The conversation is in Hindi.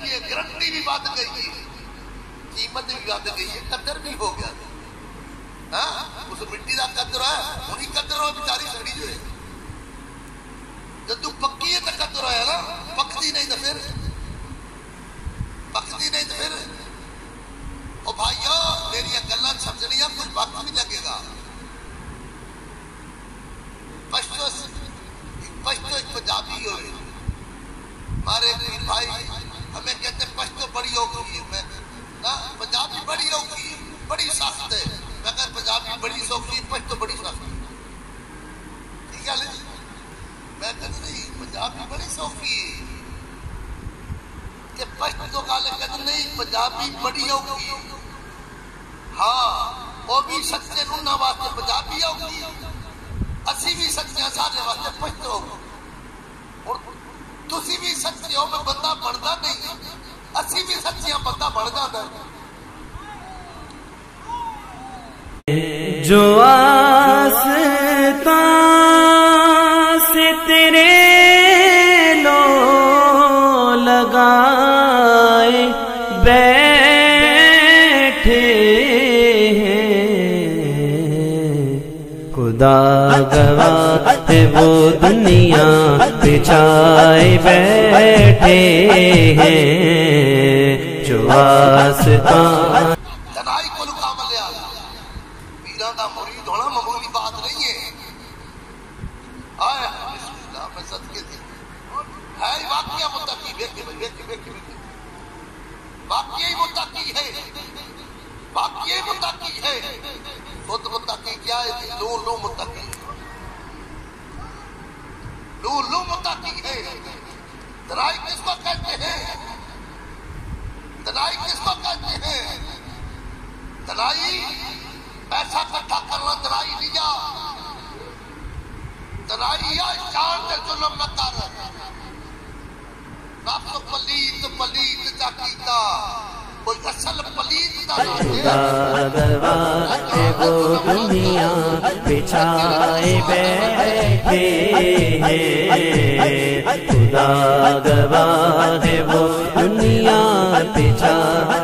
गई है गारंटी भी बद गई है। कीमत भी बद गई है कदर भी हो गया। हाँ? उस मिट्टी का कदर है पूरी कदर हो, बेचारी सड़ी जो है। जब तू पक्की है तो कदर है ना? पकती नहीं तो फिर? पकती नहीं तो फिर? ओ भाइयों, मेरी गल्ला समझनिया कुछ वक्त भी लगेगा। पश्तो पश्तो एक पंजाबी हो पीर भाई हमें कहते पश्चो तो बड़ी होगी। मैं, ना, पंजाबी बड़ी हो गई बड़ी सख्त है। मगर पंजाबी बड़ी सौखी पश्चो बड़ी सख्त तो ठीक है मैं कहता नहीं, पंजाबी बड़ी सौखी है। ये पश्तो काले कहते नहीं, पंजाबी बड़ी होगी। हाँ वो भी सच्चे उन्होंने वास्ते पंजाबी होगी। असी भी सच्चे सारे वास्ते पश्तो होगी। पत्ता बढ़ जाता है। जो आस से तेरे लो लगाए बैठे हैं। खुदा गवा वो दुनिया बिछाए बैठे हैं। जो आसता ਤਨਾਈ ਕੋਲ ਕੰਮ ਲਿਆ ਪੀਰਾਂ ਦਾ ਮੁਰੀਦ ਹੋਣਾ ਮਾਮੂਲੀ ਬਾਤ ਨਹੀਂ ਹੈ ਆਏ ਬਿਸਮਿਲ੍ਲਾ ਮੈਂ ਸਦਕੇ ਦੀ ਹੈ ਹੀ ਵਾਕਿਆ ਮੁਤਕੀ ਵੇਖ ਵੇਖ ਵੇਖ ਵੇਖ वाकई मुतकी है वाकई मुतकी है खुद मुतकी क्या है लू लू मुतकी लू लू मुतकी है दराई किसको कहते हैं दलाई किसको कहते हैं? दलाई? पैसा इकट्ठा करना दलाई लिया दलाई या जान से जुल्म न कर। नफ्स पलीत पलीत जा कीता। कोई असल पलीत वो दुनिया बिछाए बैठे हैं। खुदा गवाह वो दुनिया बिछाए